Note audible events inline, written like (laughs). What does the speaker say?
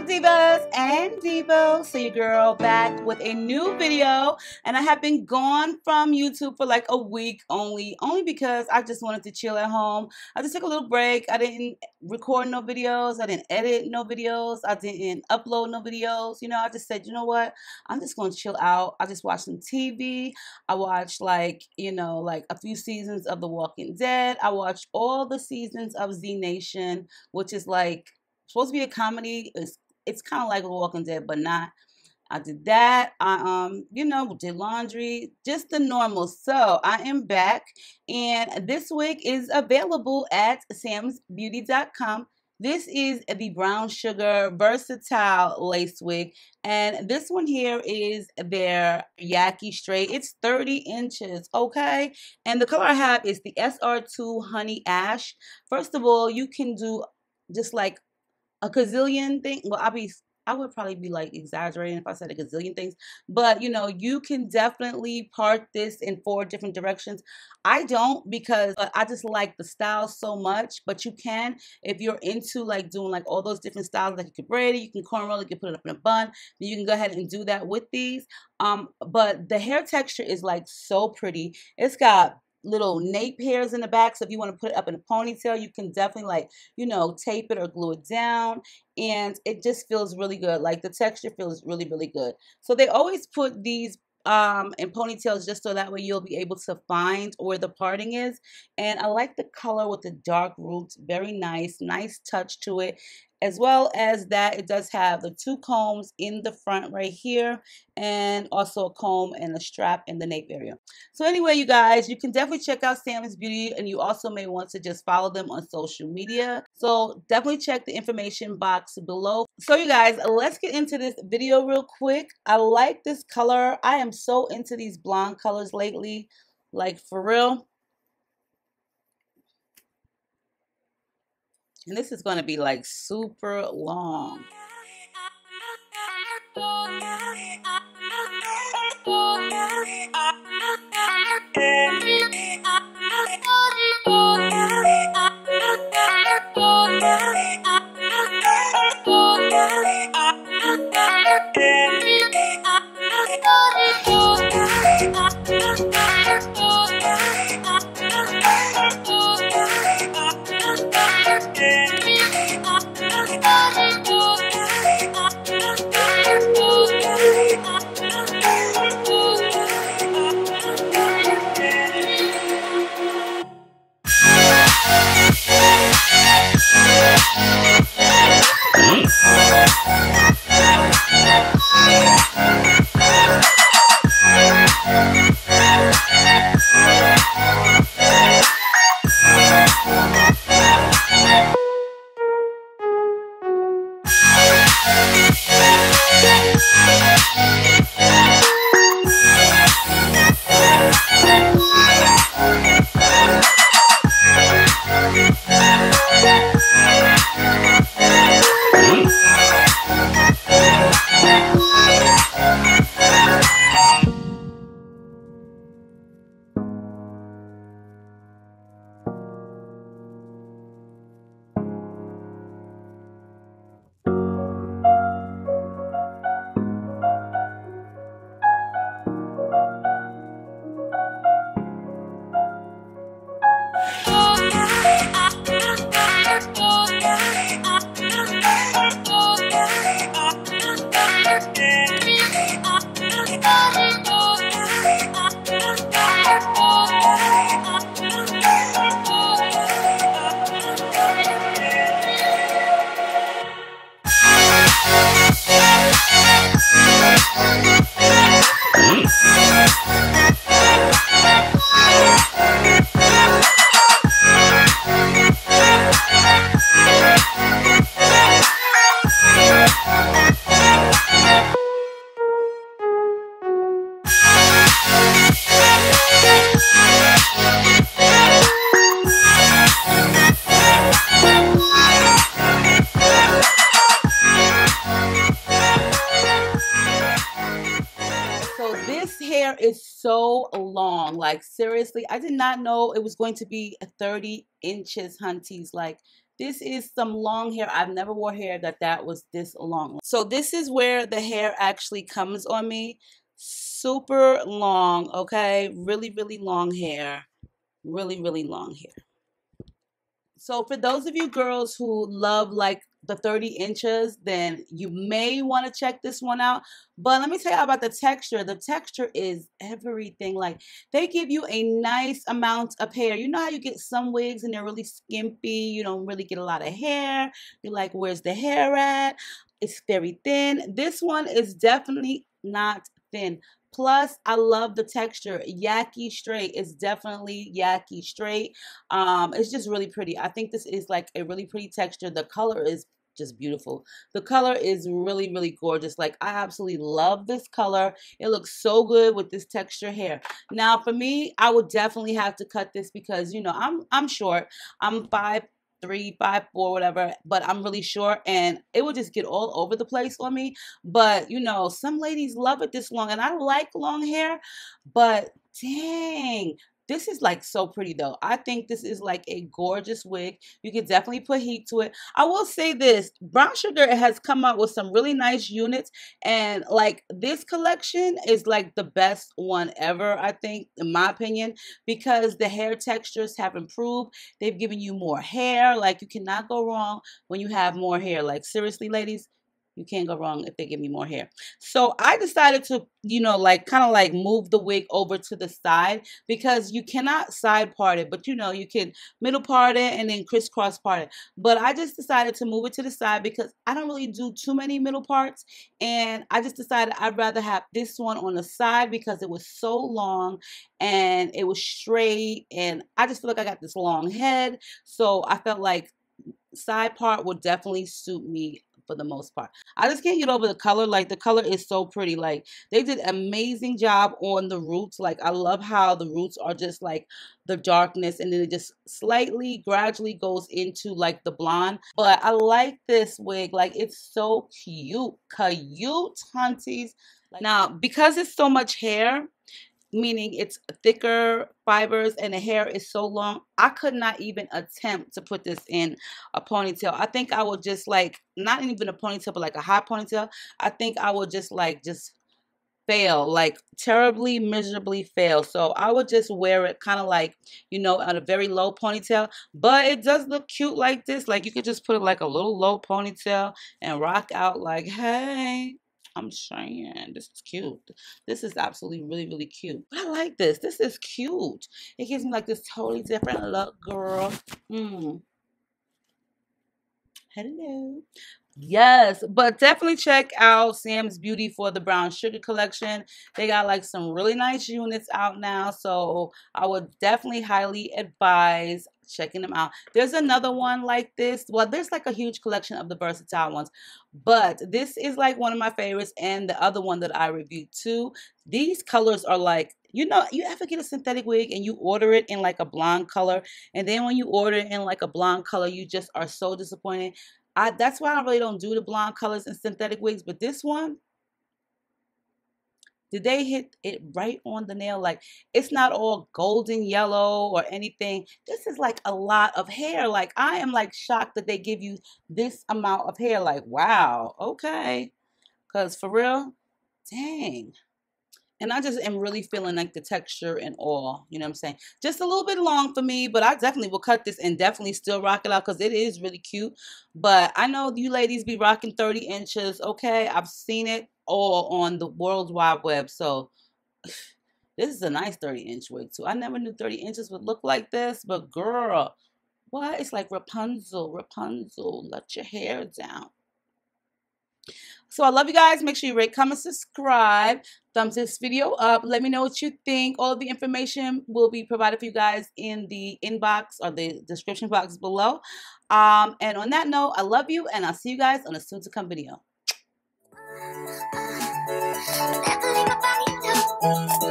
up divas and divos. So your girl back with a new video. And i have been gone from youtube for like a week only only because i just wanted to chill at home. I just took a little break. I didn't record no videos. I didn't edit no videos. I didn't upload no videos. You know i just said you know what? I'm just going to chill out. I just watched some tv i watched like you know like a few seasons of the walking dead. I watched all the seasons of z nation which is like supposed to be a comedy. It's it's kind of like Walking Dead, but not. I did that. I um, you know, did laundry, just the normal. So I am back, and this wig is available at samsbeauty.com. This is the brown sugar versatile lace wig, and this one here is their Yaki straight. It's 30 inches, okay? And the color I have is the SR2 Honey Ash. First of all, you can do just like a gazillion thing. Well, I'll be I would probably be like exaggerating if I said a gazillion things, but you know, you can definitely part this in four different directions. I don't because I just like the style so much, but you can if you're into like doing like all those different styles, like you can braid it, you can cornrow it, you can put it up in a bun, you can go ahead and do that with these. Um, but the hair texture is like so pretty. It's got little nape hairs in the back. So if you want to put it up in a ponytail, you can definitely like, you know, tape it or glue it down. And it just feels really good. Like the texture feels really, really good. So they always put these um in ponytails just so that way you'll be able to find where the parting is and I like the color with the dark roots very nice nice touch to it as well as that it does have the two combs in the front right here and also a comb and a strap in the nape area so anyway you guys you can definitely check out Sammy's Beauty and you also may want to just follow them on social media. So definitely check the information box below. So you guys let's get into this video real quick. I like this color. I am so into these blonde colors lately like for real And this is going to be like super long. (laughs) is so long. Like seriously, I did not know it was going to be 30 inches, hunties. Like this is some long hair. I've never wore hair that that was this long. So this is where the hair actually comes on me. Super long, okay? Really, really long hair. Really, really long hair. So for those of you girls who love like the 30 inches, then you may want to check this one out. But let me tell you about the texture. The texture is everything. Like they give you a nice amount of hair. You know how you get some wigs and they're really skimpy. You don't really get a lot of hair. You're like, where's the hair at? It's very thin. This one is definitely not thin. Plus, I love the texture. Yaki straight is definitely yaki straight. Um, it's just really pretty. I think this is like a really pretty texture. The color is just beautiful. The color is really, really gorgeous. Like, I absolutely love this color. It looks so good with this texture hair. Now, for me, I would definitely have to cut this because, you know, I'm I'm short. I'm five three, five, four, whatever, but I'm really short and it would just get all over the place on me. But you know, some ladies love it this long and I like long hair, but dang, this is like so pretty though. I think this is like a gorgeous wig. You can definitely put heat to it. I will say this, Brown Sugar has come out with some really nice units and like this collection is like the best one ever, I think, in my opinion, because the hair textures have improved. They've given you more hair. Like you cannot go wrong when you have more hair. Like seriously, ladies, you can't go wrong if they give me more hair. So I decided to, you know, like kind of like move the wig over to the side because you cannot side part it, but you know, you can middle part it and then crisscross part it. But I just decided to move it to the side because I don't really do too many middle parts. And I just decided I'd rather have this one on the side because it was so long and it was straight. And I just feel like I got this long head. So I felt like side part would definitely suit me for the most part. I just can't get over the color. Like the color is so pretty. Like they did amazing job on the roots. Like I love how the roots are just like the darkness and then it just slightly gradually goes into like the blonde. But I like this wig. Like it's so cute. Cute hunties. Now, because it's so much hair, meaning it's thicker fibers and the hair is so long i could not even attempt to put this in a ponytail. I think i would just like not even a ponytail but like a high ponytail i think i would just like just fail like terribly miserably fail. So i would just wear it kind of like you know on a very low ponytail but it does look cute like this like you could just put it like a little low ponytail and rock out like hey I'm saying this is cute. This is absolutely really, really cute. I like this. This is cute. It gives me like this totally different look, girl. Mm. Hello. Yes, but definitely check out Sam's Beauty for the Brown Sugar Collection. They got like some really nice units out now, so I would definitely highly advise checking them out. There's another one like this. Well, there's like a huge collection of the versatile ones, but this is like one of my favorites and the other one that I reviewed too. These colors are like you know, you ever get a synthetic wig and you order it in like a blonde color, and then when you order it in like a blonde color, you just are so disappointed. I that's why I really don't do the blonde colors and synthetic wigs, but this one, did they hit it right on the nail? Like it's not all golden yellow or anything. This is like a lot of hair. Like I am like shocked that they give you this amount of hair. Like, wow, okay. Cause for real, dang. And I just am really feeling like the texture and all, you know what I'm saying? Just a little bit long for me, but I definitely will cut this and definitely still rock it out because it is really cute. But I know you ladies be rocking 30 inches, okay? I've seen it all on the World Wide Web. So (sighs) this is a nice 30 inch wig too. I never knew 30 inches would look like this, but girl, what? It's like Rapunzel, Rapunzel, let your hair down. So I love you guys. Make sure you rate, comment, subscribe. Thumbs this video up. Let me know what you think. All the information will be provided for you guys in the inbox or the description box below. Um, and on that note, I love you and I'll see you guys on a soon to come video. Never leave my body, no.